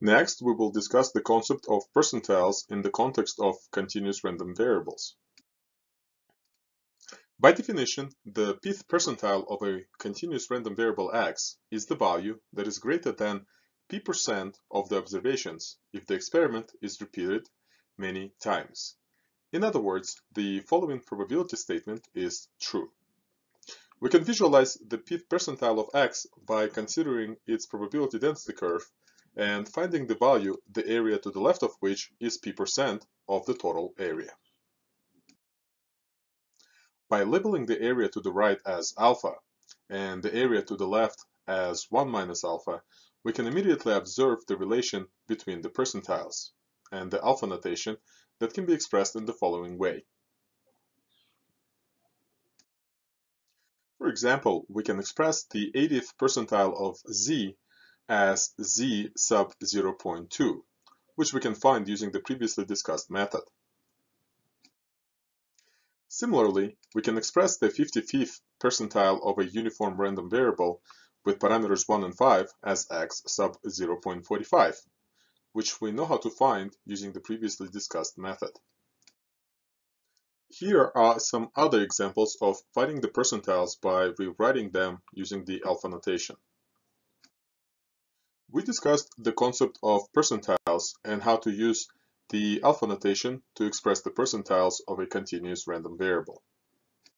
Next, we will discuss the concept of percentiles in the context of continuous random variables. By definition, the pth percentile of a continuous random variable x is the value that is greater than p percent of the observations if the experiment is repeated many times. In other words, the following probability statement is true. We can visualize the pth percentile of x by considering its probability density curve and finding the value, the area to the left of which is p percent of the total area. By labeling the area to the right as alpha and the area to the left as 1 minus alpha, we can immediately observe the relation between the percentiles and the alpha notation that can be expressed in the following way. For example, we can express the 80th percentile of z as z sub 0.2, which we can find using the previously discussed method. Similarly, we can express the 55th percentile of a uniform random variable with parameters 1 and 5 as x sub 0.45, which we know how to find using the previously discussed method. Here are some other examples of finding the percentiles by rewriting them using the alpha notation. We discussed the concept of percentiles and how to use the alpha notation to express the percentiles of a continuous random variable.